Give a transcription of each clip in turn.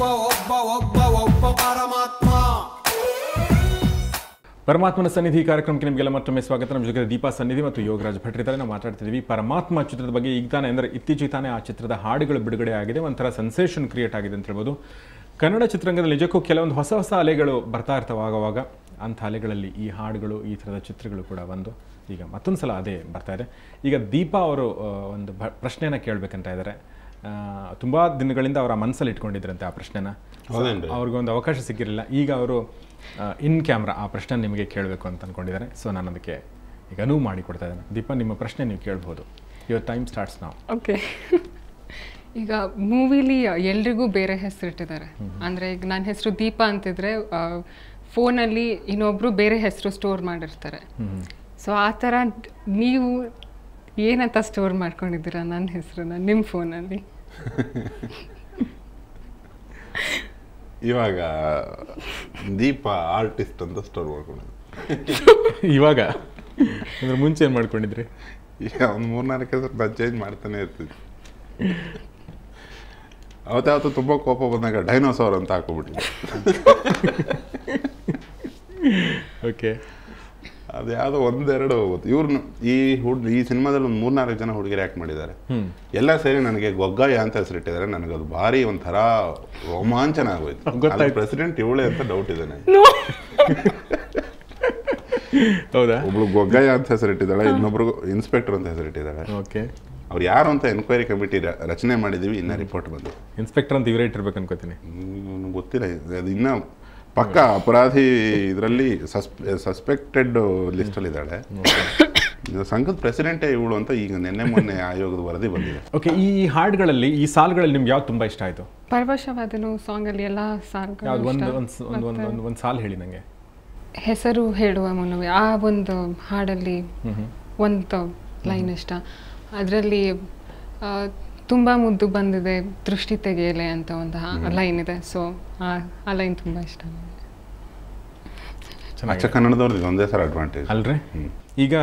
ಪರಮಾತ್ಮ. ಪರಮಾತ್ಮನ ಸನ್ನಿಧಿ ಕಾರ್ಯಕ್ರಮಕ್ಕೆ ನಿಮಗೆಲ್ಲ ಮತ್ತೊಮ್ಮೆ ಸ್ವಾಗತ. ನಮ್ಮ ಜೊತೆ ದೀಪಾ ಸನ್ನಿಧಿ ಮತ್ತು ಯೋಗರಾಜ್ ಭಟ್ ಇದ್ದಾರೆ. ನಾವು ಮಾತಾಡ್ತಿದ್ದೀವಿ. ಪರಮಾತ್ಮ ಚಿತ್ರದ ಬಗ್ಗೆ ಈಗ ತಾನೆ ಅಂದರೆ ಇತ್ತೀಚೆಗೆ ತಾನೇ ಆ ಚಿತ್ರದ ಹಾಡುಗಳು ಬಿಡುಗಡೆ ಆಗಿದೆ. ಒಂಥರ ಸೆನ್ಸೇಷನ್ ಕ್ರಿಯೇಟ್ ಆಗಿದೆ ಅಂತ ಹೇಳ್ಬೋದು. ಕನ್ನಡ ಚಿತ್ರರಂಗದಲ್ಲಿ ನಿಜಕ್ಕೂ ಕೆಲವೊಂದು ಹೊಸ ಹೊಸ ಅಲೆಗಳು ಬರ್ತಾ ಇರ್ತವೆ ಆಗುವಾಗ ಅಂಥ ಅಲೆಗಳಲ್ಲಿ ಈ ಹಾಡುಗಳು, ಈ ಥರದ ಚಿತ್ರಗಳು ಕೂಡ ಒಂದು ಈಗ ಮತ್ತೊಂದು ಸಲ ಅದೇ ಬರ್ತಾ ಇದೆ. ಈಗ ದೀಪಾ ಅವರು ಒಂದು ಪ್ರಶ್ನೆಯನ್ನು ಕೇಳಬೇಕಂತ ಇದ್ದಾರೆ. ತುಂಬ ದಿನಗಳಿಂದ ಅವರ ಮನಸ್ಸಲ್ಲಿ ಇಟ್ಕೊಂಡಿದ್ರಂತೆ ಆ ಪ್ರಶ್ನೆನ? ಅವ್ರಿಗೊಂದು ಅವಕಾಶ ಸಿಕ್ಕಿರಲಿಲ್ಲ. ಈಗ ಅವರು ಇನ್ ಕ್ಯಾಮ್ರಾ ಆ ಪ್ರಶ್ನೆ ನಿಮಗೆ ಕೇಳಬೇಕು ಅಂತ ಅನ್ಕೊಂಡಿದ್ದಾರೆ. ಸೊ ನಾನು ಅದಕ್ಕೆ ಈಗ ಅನುವು ಮಾಡಿ ಕೊಡ್ತಾ ಇದ್ದೇನೆ. ದೀಪ ನಿಮ್ಮ ಪ್ರಶ್ನೆ ನೀವು ಕೇಳ್ಬೋದು. ಯುವರ್ ಟೈಮ್ ಸ್ಟಾರ್ಟ್ಸ್ ನಾವು ಓಕೆ ಈಗ ಮೂವಿಲಿ ಎಲ್ರಿಗೂ ಬೇರೆ ಹೆಸರು ಇಟ್ಟಿದ್ದಾರೆ. ಅಂದರೆ ಈಗ ನನ್ನ ಹೆಸರು ದೀಪ ಅಂತಿದ್ರೆ ಫೋನಲ್ಲಿ ಇನ್ನೊಬ್ಬರು ಬೇರೆ ಹೆಸರು ಸ್ಟೋರ್ ಮಾಡಿರ್ತಾರೆ. ಸೊ ಆ ಥರ ನೀವು ಏನಂತ ಸ್ಟೋರ್ ಮಾಡ್ಕೊಂಡಿದ್ದೀರಾ ನನ್ನ ಹೆಸರನ್ನ ನಿಮ್ಮ ಫೋನಲ್ಲಿ ಇವಾಗ ದೀಪ ಆರ್ಟಿಸ್ಟ್ ಅಂತ ಸ್ಟೋರ್ ಮಾಡ್ಕೊಂಡಿದ್ದೆ ಇವಾಗ? ಅಂದ್ರೆ ಮುಂಚೆ ಏನು ಮಾಡ್ಕೊಂಡಿದ್ರಿ? ಈಗ ಒಂದು ಮೂರ್ನಾಲ್ಕು ಹೆಸರು ನಾನು ಚೇಂಜ್ ಮಾಡ್ತಾನೆ ಇರ್ತಿದ್ದೆ. ಅವತ್ತಾವತ್ತು ತುಂಬ ಕೋಪ ಬಂದಾಗ ಡೈನೋಸಾರ್ ಅಂತ ಹಾಕೋಬಿಟ್ಟಿದ್ದೆ ಓಕೆ ಅದು ಯಾವುದೋ ಒಂದೆರಡು ಇವ್ರನ್ನ ಈ ಹುಡ್ ಈ ಸಿನಿಮಾದಲ್ಲಿ ಒಂದು ಮೂರ್ನಾಲ್ಕು ಜನ ಹುಡುಗಿರು ಆ್ಯಕ್ಟ್ ಮಾಡಿದ್ದಾರೆ. ಎಲ್ಲ ಸೇರಿ ನನಗೆ ಗೊಗ್ಗಾಯ ಅಂತ ಹೆಸರಿಟ್ಟಿದ್ದಾರೆ. ನನಗೆ ಅದು ಭಾರಿ ಒಂಥರ ರೋಮಾಂಚನ ಆಗೋಯ್ತು. ಗೊತ್ತಾಯ್ತು. ಪ್ರೆಸಿಡೆಂಟ್ ಇವಳೆ ಅಂತ ಡೌಟ್ ಇದೆ ಹೌದಾ? ಒಬ್ಳು ಗೊಗ್ಗಾಯ ಅಂತ ಹೆಸರಿಟ್ಟಿದ್ದಾಳೆ ಇನ್ನೊಬ್ರು ಇನ್ಸ್ಪೆಕ್ಟರ್ ಅಂತ ಹೆಸರಿಟ್ಟಿದ್ದಾಳೆ. ಓಕೆ. ಅವ್ರು ಯಾರು ಅಂತ ಎನ್ಕ್ವೈರಿ ಕಮಿಟಿ ರಚನೆ ಮಾಡಿದೀವಿ ಇನ್ನ ರಿಪೋರ್ಟ್ ಬಂದಿದೆ. ಇನ್ಸ್ಪೆಕ್ಟರ್ ಅಂತ ಇವರೇ ಇಟ್ಟಿರ್ಬೇಕು ಅನ್ಕೋತೀನಿ. ಗೊತ್ತಿಲ್ಲ. ಅದು ಇನ್ನ ಪಕ್ಕ ಅಪರಾಧಿ ಇದರಲ್ಲಿ ಸಸ್ಪೆಕ್ಟೆಡ್ ಲಿಸ್ಟಲ್ಲಿ ಇದ್ದಾಳೆ. ಇದು ಸಂಘದ ಪ್ರೆಸಿಡೆಂಟೇ ಇವಳು ಅಂತ ಈಗ ನಿನ್ನೆ ಮೊನ್ನೆ ಆಯೋಗದ ವರದಿ ಬಂದಿದೆ. ಓಕೆ ಈ ಹಾಡುಗಳಲ್ಲಿ ಈ ಸಾಲುಗಳಲ್ಲಿ ನಿಮ್ಗೆ ಯಾವ್ದು ತುಂಬಾ ಇಷ್ಟ ಆಯ್ತು? ಪರವಶವಾದನು ಸಾಂಗಲ್ಲಿ ಎಲ್ಲ ಸಾಲ್ಗಳು ಸಾಲ್ ಒಂದು ಇಷ್ಟ. ಒಂದು ಒಂದು ಒಂದು ಒಂದು ಒಂದು ಸಾಲು ಹೇಳಿ ನನಗೆ ಹೆಸರು ಹೇಳುವ ಮುನ್ನವೇ ಆ ಒಂದು ಹಾಡಲ್ಲಿ ಒಂದು ಲೈನ್ ಇಷ್ಟ. ಅದರಲ್ಲಿ ತುಂಬ ಮುದ್ದು ಬಂದಿದೆ ದೃಷ್ಟಿ ತೆಗೆಯಲೆ ಅಂತ ಒಂದು ಲೈನ್ ಇದೆ. ಸೊ ಆ ಲೈನ್ ತುಂಬ ಇಷ್ಟ. ಅಚ್ಚ ಕನ್ನಡದವ್ರದ್ದು ಒಂದೇ ಸರ್ ಅಡ್ವಾಂಟೇಜ್ ಅಲ್ರಿ? ಈಗ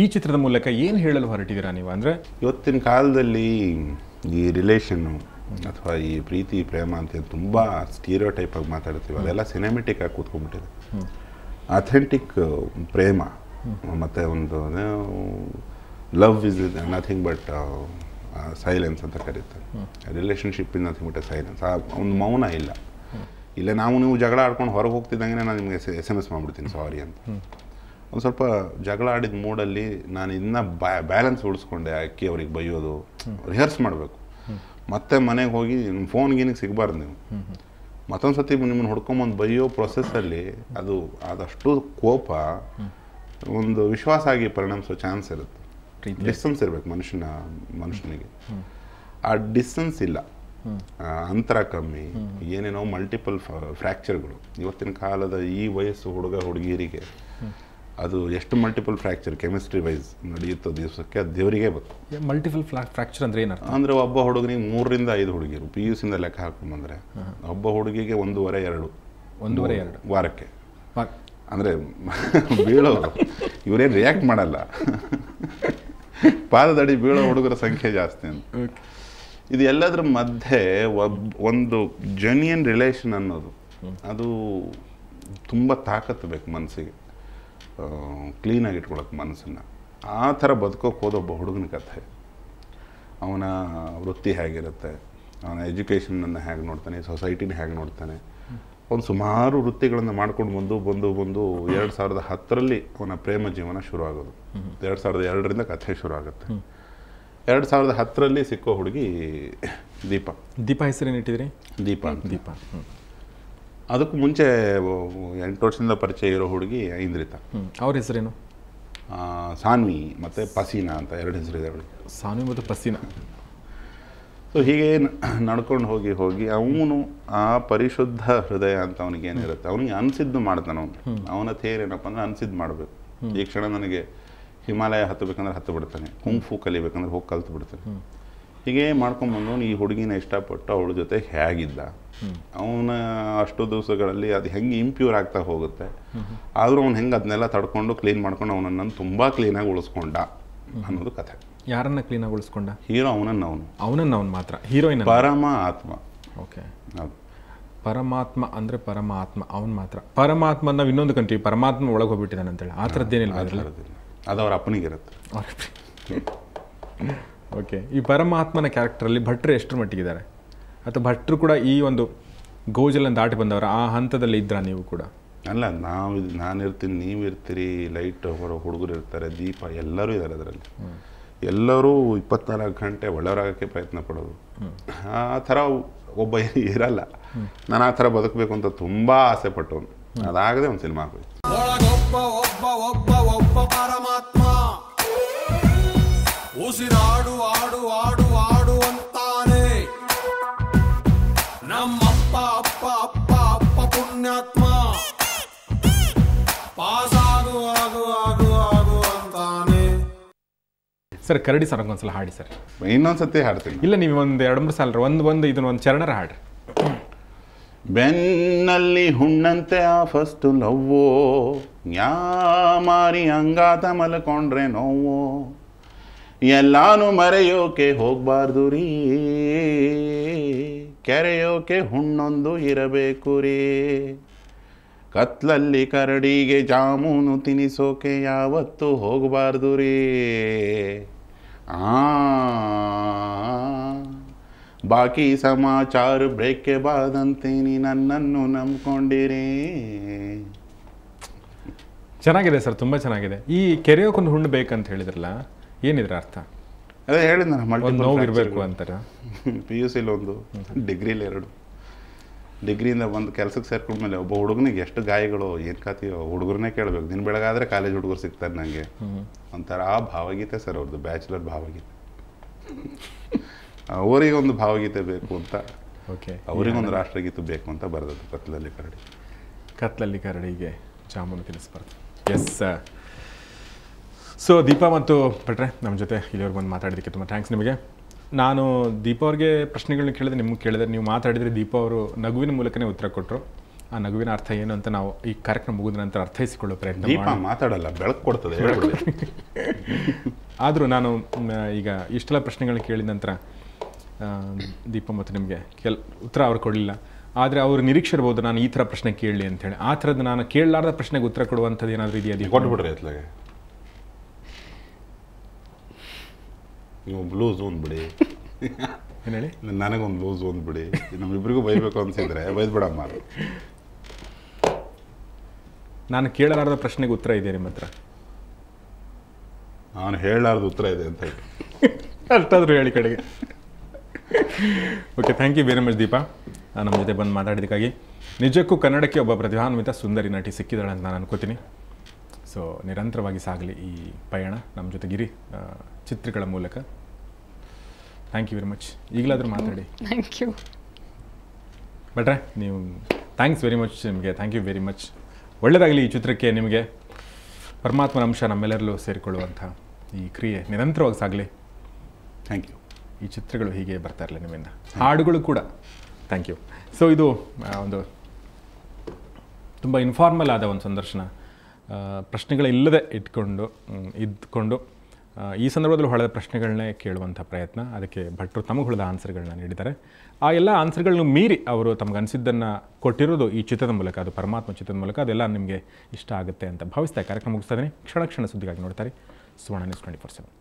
ಈ ಚಿತ್ರದ ಮೂಲಕ ಏನು ಹೇಳಲು ಹೊರಟಿದ್ದೀರಾ ನೀವು? ಅಂದರೆ ಇವತ್ತಿನ ಕಾಲದಲ್ಲಿ ಈ ರಿಲೇಷನ್ನು ಅಥವಾ ಈ ಪ್ರೀತಿ ಪ್ರೇಮ ಅಂತ ತುಂಬ ಸ್ಟೀರಿಯೋ ಟೈಪ್ ಆಗಿ ಮಾತಾಡ್ತೀವಿ. ಅದೆಲ್ಲ ಸಿನಿಮೆಟಿಕ್ ಆಗಿ ಕೂತ್ಕೊಂಡ್ಬಿಟ್ಟಿದೆ. ಅಥೆಂಟಿಕ್ ಪ್ರೇಮ. ಮತ್ತು ಒಂದು love is nothing but silence ಅಂತ ಕರೀತಾರೆ. ರಿಲೇಷನ್ಶಿಪ್ ನಥಿಂಗ್ ಬಟ್ ಸೈಲೆನ್ಸ್ ಆ ಒಂದು ಮೌನ ಇಲ್ಲ. ಇಲ್ಲ ನಾವು ನೀವು ಜಗಳ ಆಡ್ಕೊಂಡು ಹೊರಗೆ ಹೋಗ್ತಿದ್ದಂಗೆ ನಾನು ನಿಮಗೆ ಎಸ್ ಎಂ ಎಸ್ ಮಾಡಿಬಿಡ್ತೀನಿ ಸಾರಿ ಅಂತ. ಒಂದು ಸ್ವಲ್ಪ ಜಗಳ ಆಡಿದ ಮೂಡಲ್ಲಿ ನಾನು ಇನ್ನೂ ಬ್ಯಾಲೆನ್ಸ್ ಉಳಿಸ್ಕೊಂಡೆ ಅಕ್ಕಿ ಅವ್ರಿಗೆ ಬೈಯೋದು. ರಿಹರ್ಸ್ ಮಾಡಬೇಕು. ಮತ್ತೆ ಮನೆಗೆ ಹೋಗಿ ನಿಮ್ಮ ಫೋನ್ ಗಿನಿಗೆ ಸಿಗಬಾರ್ದು ನೀವು. ಮತ್ತೊಂದು ಸತಿ ನಿಮ್ಮನ್ನು ಹುಡ್ಕೊಂಬಂದು ಬೈಯೋ ಪ್ರೊಸೆಸ್ಸಲ್ಲಿ ಅದು ಅದಷ್ಟು ಕೋಪ ಒಂದು ವಿಶ್ವಾಸ ಆಗಿ ಪರಿಣಮಿಸೋ ಚಾನ್ಸ್ ಇರುತ್ತೆ. ಡಿಸ್ಟೆನ್ಸ್ ಇರಬೇಕು ಮನುಷ್ಯನ ಮನುಷ್ಯನಿಗೆ. ಆ ಡಿಸ್ಟೆನ್ಸ್ ಇಲ್ಲ. ಅಂತರ ಕಮ್ಮಿ. ಏನೇನೋ ಮಲ್ಟಿಪಲ್ ಫ್ರ್ಯಾಕ್ಚರ್ಗಳು ಇವತ್ತಿನ ಕಾಲದ ಈ ವಯಸ್ಸು ಹುಡುಗ ಹುಡುಗಿಯರಿಗೆ ಅದು ಎಷ್ಟು ಮಲ್ಟಿಪಲ್ ಫ್ರ್ಯಾಕ್ಚರ್ ಕೆಮಿಸ್ಟ್ರಿ ವೈಸ್ ನಡೆಯುತ್ತೋ ದಿವಸಕ್ಕೆ ಅದು ದೇವರಿಗೆ ಗೊತ್ತು. ಮಲ್ಟಿಪಲ್ ಫ್ರ್ಯಾಕ್ಚರ್ ಅಂದ್ರೆ ಏನರ್ಥ? ಅಂದ್ರೆ ಒಬ್ಬ ಹುಡುಗನಿಗೆ ಮೂರರಿಂದ ಐದು ಹುಡುಗಿರು ಪಿ ಯು ಸಿಂದ ಲೆಕ್ಕ ಹಾಕೊಂಡ್ಬಂದ್ರೆ ಒಬ್ಬ ಹುಡುಗಿಗೆ ಒಂದೂವರೆ ಎರಡು. ಒಂದೂವರೆ ಎರಡು. ವಾರಕ್ಕೆ. ಅಂದ್ರೆ ಅಂದರೆ ಬೀಳೋರು ಇವರೇನು ರಿಯಾಕ್ಟ್ ಮಾಡಲ್ಲ. ಪಾದದಡಿ ಬೀಳೋ ಹುಡುಗರ ಸಂಖ್ಯೆ ಜಾಸ್ತಿ ಅಂತ. ಇದು ಎಲ್ಲದರ ಮಧ್ಯೆ ಒಬ್ ಒಂದು ಜೆನ್ಯನ್ ರಿಲೇಷನ್ ಅನ್ನೋದು. ಅದು ತುಂಬ ತಾಕತ್ತು ಬೇಕು ಮನಸ್ಸಿಗೆ. ಕ್ಲೀನಾಗಿ ಇಟ್ಕೊಳಕ್ಕೆ ಮನಸ್ಸನ್ನು. ಆ ಥರ ಬದುಕೋಕೆ ಹೋದೊಬ್ಬ ಹುಡುಗನ ಕಥೆ. ಅವನ ವೃತ್ತಿ ಹೇಗಿರುತ್ತೆ? ಅವನ ಎಜುಕೇಷನನ್ನು ಹೇಗೆ ನೋಡ್ತಾನೆ? ಸೊಸೈಟಿನ ಹೇಗೆ ನೋಡ್ತಾನೆ? ಒಂದು ಸುಮಾರು ವೃತ್ತಿಗಳನ್ನು ಮಾಡ್ಕೊಂಡು ಬಂದು ಬಂದು ಬಂದು ಎರಡು ಸಾವಿರದ ಹತ್ತರಲ್ಲಿ ಅವನ ಪ್ರೇಮ ಜೀವನ ಶುರು ಆಗೋದು ಎರಡು ಸಾವಿರದ ಎರಡರಿಂದ ಕಥೆ ಶುರು ಆಗುತ್ತೆ ಎರಡು ಸಾವಿರದ ಹತ್ತರಲ್ಲಿ ಸಿಕ್ಕೋ ಹುಡುಗಿ ದೀಪ. ದೀಪ ಹೆಸರೇನು ಇಟ್ಟಿದ್ರಿ? ದೀಪ ದೀಪ. ಅದಕ್ಕೂ ಮುಂಚೆ ಎಂಟು ವರ್ಷದಿಂದ ಪರಿಚಯ ಇರೋ ಹುಡುಗಿ ಐಂದ್ರಿತ ಹ್ಮ್. ಅವ್ರ ಹೆಸರೇನು? ಸಾನ್ವಿ ಮತ್ತು ಪಸೀನಾ ಅಂತ ಎರಡು ಹೆಸರಿದೆ ಅವಳಿಗೆ. ಸಾನ್ವಿ ಮತ್ತು ಪಸ್ಸಿನ ಸೊ ಹೀಗೆ ನಡ್ಕೊಂಡು ಹೋಗಿ ಹೋಗಿ ಅವನು ಆ ಪರಿಶುದ್ಧ ಹೃದಯ ಅಂತ ಅವನಿಗೆ ಏನಿರುತ್ತೆ? ಅವನಿಗೆ ಅನಿಸಿದ್ದು ಮಾಡ್ತಾನೆ ಅವನು. ಅವನ ಥೇರ್ ಏನಪ್ಪ ಅಂದ್ರೆ ಅನಿಸಿದ್ದು ಮಾಡಬೇಕು. ಈ ಕ್ಷಣ ನನಗೆ ಹಿಮಾಲಯ ಹತ್ತಬೇಕಂದ್ರೆ ಹತ್ತು ಬಿಡ್ತಾನೆ ಕುಂಫು ಕಲಿಬೇಕಂದ್ರೆ ಹೋಗಿ ಕಲ್ತು ಬಿಡ್ತಾನೆ ಹೀಗೆ ಮಾಡ್ಕೊಂಬಂದವನು ಈ ಹುಡುಗಿನ ಇಷ್ಟಪಟ್ಟು ಅವಳ ಜೊತೆ ಹೇಗಿದ್ದ? ಅವನ ಅಷ್ಟು ದಿವಸಗಳಲ್ಲಿ ಅದು ಹೆಂಗೆ ಇಂಪ್ಯೂರ್ ಆಗ್ತಾ ಹೋಗುತ್ತೆ? ಆದರೂ ಅವ್ನು ಹೆಂಗೆ ಅದನ್ನೆಲ್ಲ ತಡ್ಕೊಂಡು ಕ್ಲೀನ್ ಮಾಡ್ಕೊಂಡು ಅವನನ್ನು ತುಂಬ ಕ್ಲೀನಾಗಿ ಉಳಿಸ್ಕೊಂಡ ಅನ್ನೋದು ಕಥೆ. ಯಾರನ್ನ ಕ್ಲೀನಾಗಿ ಉಳಿಸ್ಕೊಂಡ ಹೀರೋ ಅವನನ್ನು ಅವನು. ಅವನನ್ನ ಅವನು ಮಾತ್ರ. ಹೀರೋಯಿನ್ ಪರಮ ಆತ್ಮ ಓಕೆ ಪರಮಾತ್ಮ ಅಂದರೆ ಪರಮಾತ್ಮ ಅವನು ಮಾತ್ರ. ಪರಮಾತ್ಮ ನಾವು ಇನ್ನೊಂದು ಕಂಟ್ರಿ ಪರಮಾತ್ಮ ಒಳಗೆ ಹೋಗ್ಬಿಟ್ಟಿದ್ದಾನೆ ಅಂತೇಳಿ ಆ ಥರದ್ದೇನಿಲ್ಲ. ಅದು ಅವ್ರ ಅಪ್ಪನಿಗಿರುತ್ತೆ ಓಕೆ ಈ ಪರಮಾತ್ಮನ ಕ್ಯಾರೆಕ್ಟರಲ್ಲಿ ಭಟ್ರು ಎಷ್ಟರ ಮಟ್ಟಿಗಿದ್ದಾರೆ? ಅಥವಾ ಭಟ್ರು ಕೂಡ ಈ ಒಂದು ಗೋಜಲನ್ನು ದಾಟಿ ಬಂದವರು ಆ ಹಂತದಲ್ಲಿ ಇದ್ರ ನೀವು ಕೂಡ? ಅಲ್ಲ ನಾವು ನಾನು ಇರ್ತೀನಿ ನೀವು ಇರ್ತೀರಿ ಲೈಟ್ ಹೊರ ಹುಡುಗರು ಇರ್ತಾರೆ ದೀಪ ಎಲ್ಲರೂ ಇದ್ದಾರೆ ಅದರಲ್ಲಿ. ಎಲ್ಲರೂ ಇಪ್ಪತ್ನಾಲ್ಕು ಗಂಟೆ ಒಳ್ಳೆಯವರಾಗಕ್ಕೆ ಪ್ರಯತ್ನ ಪಡೋದು. ಆ ಥರ ಒಬ್ಬ ಇರಲ್ಲ. ನಾನು ಆ ಥರ ಬದುಕಬೇಕು ಅಂತ ತುಂಬ ಆಸೆ ಪಟ್ಟವನು. ಅದಾಗದೆ ಒಂದು ಸಿನಿಮಾ ಆಗೋಯ್ತು ಒಬ್ಬ ಒಬ್ಬ ಒಬ್ಬ ಒಬ್ಬ ಪರಮಾತ್ಮ. ಉಸಿರಾಡು ಸರ್ ಕರಡಿ ಸರ್ ಒಂದ್ಸಲ ಹಾಡಿ ಸರ್. ಇನ್ನೊಂದ್ಸತಿ ಹಾಡ್ತೀನಿ. ಇಲ್ಲ ನೀವು ಒಂದು ಎರಡು ಮೂರು ಸಾಲ ಒಂದು ಒಂದು ಇದನ್ನ ಒಂದು ಚರಣರ ಹಾಡ್ರಿ. ಬೆನ್ನಲ್ಲಿ ಹುಣ್ಣಂತೆ ಆ ಫಸ್ಟ್ ಲವ್ವೋ ಮಾರಿ ಅಂಗಾತ ಮಲ್ಕೊಂಡ್ರೆ ನೋವು ಎಲ್ಲಾನು ಮರೆಯೋಕೆ ಹೋಗ್ಬಾರ್ದು ರೀ ಕೆರೆಯೋಕೆ ಹುಣ್ಣೊಂದು ಇರಬೇಕು ರೀ. ಕತ್ಲಲ್ಲಿ ಕರಡಿಗೆ ಜಾಮೂನು ತಿನಿಸೋಕೆ ಯಾವತ್ತೂ ಹೋಗಬಾರ್ದು ರೀ. ಬಾಕಿ ಸಮಾಚಾರ ಬ್ರೇಕ್ಗೆ ಬಾದಂತೀನಿ ನನ್ನನ್ನು ನಂಬ್ಕೊಂಡಿರಿ. ಚೆನ್ನಾಗಿದೆ ಸರ್ ತುಂಬ ಚೆನ್ನಾಗಿದೆ. ಈ ಕೆರೆಯೋಕೊಂದು ಹುಣ್ಣು ಬೇಕಂತ ಹೇಳಿದ್ರಲ್ಲ ಏನಿದ್ರ ಅರ್ಥ? ಅದೇ ಹೇಳಿದ ಮಲ್ಟಿ ನೋವು ಇರಬೇಕು ಅಂತಾರೆ. ಪಿ ಯು ಸಿಲಿ ಒಂದು ಡಿಗ್ರಿಲಿ ಎರಡು. ಡಿಗ್ರಿಯಿಂದ ಒಂದು ಕೆಲಸಕ್ಕೆ ಸೇರ್ಕೊಂಡ್ಮೇಲೆ ಒಬ್ಬ ಹುಡುಗನಿಗೆ ಎಷ್ಟು ಗಾಯಗಳು ಏನು ಕಾತೀವೋ ಹುಡುಗರನ್ನೇ ಕೇಳಬೇಕು. ದಿನ ಬೆಳಗಾದರೆ ಕಾಲೇಜ್ ಹುಡುಗರು ಸಿಗ್ತಾರೆ ನನಗೆ ಒಂಥರ ಭಾವಗೀತೆ ಸರ್ ಅವ್ರದ್ದು ಬ್ಯಾಚುಲರ್ ಭಾವಗೀತೆ. ಅವರಿಗೆ ಒಂದು ಭಾವಗೀತೆ ಬೇಕು ಅಂತ. ಓಕೆ. ಅವರಿಗೊಂದು ರಾಷ್ಟ್ರಗೀತೆ ಬೇಕು ಅಂತ ಬರೆದದ್ದು ಕತ್ಲಲ್ಲಿ ಕರಡಿ. ಕತ್ಲಲ್ಲಿ ಕರಡಿಗೆ ಜಾಮೂನು ತಿಳಿಸ್ಬಾರ್ದು ಎಸ್ ಸೊ ದೀಪಾ ಮತ್ತು ಪಟ್ರೆ ನಮ್ಮ ಜೊತೆ ಇಲ್ಲಿವರೆಗೆ ಬಂದು ಮಾತಾಡೋದಕ್ಕೆ ತುಂಬ ಥ್ಯಾಂಕ್ಸ್ ನಿಮಗೆ. ನಾನು ದೀಪ ಅವ್ರಿಗೆ ಪ್ರಶ್ನೆಗಳನ್ನ ಕೇಳಿದ್ರೆ ನಿಮ್ಗೆ ಕೇಳಿದ್ರೆ ನೀವು ಮಾತಾಡಿದರೆ ದೀಪ ಅವರು ನಗುವಿನ ಮೂಲಕನೇ ಉತ್ತರ ಕೊಟ್ಟರು ಆ ನಗುವಿನ ಅರ್ಥ ಏನು ಅಂತ ನಾವು ಈ ಕಾರ್ಯಕ್ರಮ ಮುಗಿದ ನಂತರ ಅರ್ಥೈಸಿಕೊಳ್ಳೋ ಪ್ರಯತ್ನ ದೀಪ ಮಾತಾಡಲ್ಲ ಬೆಳಕು ಕೊಡ್ತದೆ ಆದರೂ ನಾನು ಈಗ ಇಷ್ಟೆಲ್ಲ ಪ್ರಶ್ನೆಗಳನ್ನ ಕೇಳಿದ ನಂತರ ದೀಪ ಮತ್ತು ನಿಮಗೆ ಕೆಲ್ ಉತ್ತರ ಅವ್ರು ಕೊಡಲಿಲ್ಲ. ಆದರೆ ಅವರು ನಿರೀಕ್ಷೆ ಇರ್ಬೋದು ನಾನು ಈ ಥರ ಪ್ರಶ್ನೆ ಕೇಳಲಿ ಅಂತೇಳಿ ಆ ಥರದ್ದು ನಾನು ಕೇಳಲಾರ್ದ ಪ್ರಶ್ನೆಗೆ ಉತ್ತರ ಕೊಡುವಂಥದ್ದು ಏನಾದರೂ ಇದೆಯಾ ಕೊಟ್ಟುಬಿಡ್ರಿ ಕೊಟ್ಬಿಡ್ರಿ ಅತ್ಲಾಗೆ. ನೀವು ಬ್ಲೂಸ್ ಬಿಡಿ ಏನು ಹೇಳಿ? ನನಗೊಂದು ಲೂಸ್ ಬಿಡಿ ನಮ್ಮಿಬ್ಬರಿಗೂ ಬೈಬೇಕು ಅನ್ಸಿದ್ರೆ ಬೈದ್ಬಿಡಮ್ಮ. ನಾನು ಕೇಳಲಾರದ ಪ್ರಶ್ನೆಗೆ ಉತ್ತರ ಇದೆ ನಿಮ್ಮ ಹತ್ರ? ನಾನು ಹೇಳಲಾರ್ದು ಉತ್ತರ ಇದೆ ಅಂತ ಹೇಳಿ. ಅಷ್ಟಾದರೂ ಹೇಳಿ ಕಡೆಗೆ. Okay thank you very much Deepa. ನಮ್ಮ ಜೊತೆ ಬಂದು ಮಾತಾಡಿದ್ದಕ್ಕಾಗಿ. ನಿಜಕ್ಕೂ ಕನ್ನಡಕ್ಕೆ ಒಬ್ಬ ಪ್ರತಿಭಾನ್ವಿತ ಸುಂದರಿ ನಟಿ ಸಿಕ್ಕಿದ್ದಾಳೆ ಅಂತ ನಾನು ಅನ್ಕೋತೀನಿ. ಸೊ ನಿರಂತರವಾಗಿ ಸಾಗಲಿ ಈ ಪಯಣ. ನಮ್ಮ ಜೊತೆಗಿರಿ. ಚಿತ್ರಗಳ ಮೂಲಕ. ಥ್ಯಾಂಕ್ ಯು ವೆರಿ ಮಚ್ ಈಗಲಾದರೂ ಮಾತಾಡಿ. ಥ್ಯಾಂಕ್ ಯು ಬಟ್ರೆ ನೀವು ಥ್ಯಾಂಕ್ಸ್ ವೆರಿ ಮಚ್ ನಿಮಗೆ. ಥ್ಯಾಂಕ್ ಯು ವೆರಿ ಮಚ್ ಒಳ್ಳೆಯದಾಗಲಿ ಈ ಚಿತ್ರಕ್ಕೆ ನಿಮಗೆ. ಪರಮಾತ್ಮನ ಅಂಶ ನಮ್ಮೆಲ್ಲರಲ್ಲೂ ಸೇರಿಕೊಳ್ಳುವಂಥ ಈ ಕ್ರಿಯೆ ನಿರಂತರವಾಗಿ ಸಾಗಲಿ. ಥ್ಯಾಂಕ್ ಯು ಈ ಚಿತ್ರಗಳು ಹೀಗೆ ಬರ್ತಾ ಇರಲಿ ನಿಮ್ಮಿಂದ. ಹಾಡುಗಳು ಕೂಡ. ಥ್ಯಾಂಕ್ ಯು ಸೊ ಇದು ಒಂದು ತುಂಬ ಇನ್ಫಾರ್ಮಲ್ ಆದ ಒಂದು ಸಂದರ್ಶನ. ಪ್ರಶ್ನೆಗಳಿಲ್ಲದೆ ಇಟ್ಕೊಂಡು ಇದ್ಕೊಂಡು ಈ ಸಂದರ್ಭದಲ್ಲಿ ಹೊಳೆದ ಪ್ರಶ್ನೆಗಳನ್ನೇ ಕೇಳುವಂಥ ಪ್ರಯತ್ನ. ಅದಕ್ಕೆ ಭಟ್ರು ತಮಗೆ ಹೊಳೆದ ಆನ್ಸರ್ಗಳನ್ನ ನೀಡಿದ್ದಾರೆ. ಆ ಎಲ್ಲ ಆನ್ಸರ್ಗಳನ್ನು ಮೀರಿ ಅವರು ತಮ್ಗೆ ಅನಿಸಿದ್ದನ್ನು ಕೊಟ್ಟಿರೋದು ಈ ಚಿತ್ರದ ಮೂಲಕ, ಅದು ಪರಮಾತ್ಮ ಚಿತ್ರದ ಮೂಲಕ, ಅದೆಲ್ಲ ನಿಮಗೆ ಇಷ್ಟ ಆಗುತ್ತೆ ಅಂತ ಭಾವಿಸ್ತಾ ಕಾರ್ಯಕ್ರಮ ಮುಗಿಸ್ತಾ ಇದ್ದೀನಿ. ಕ್ಷಣ ಕ್ಷಣ ಸುದ್ದಿಗಾಗಿ ನೋಡ್ತಾರೆ Suvarna news twenty four seven.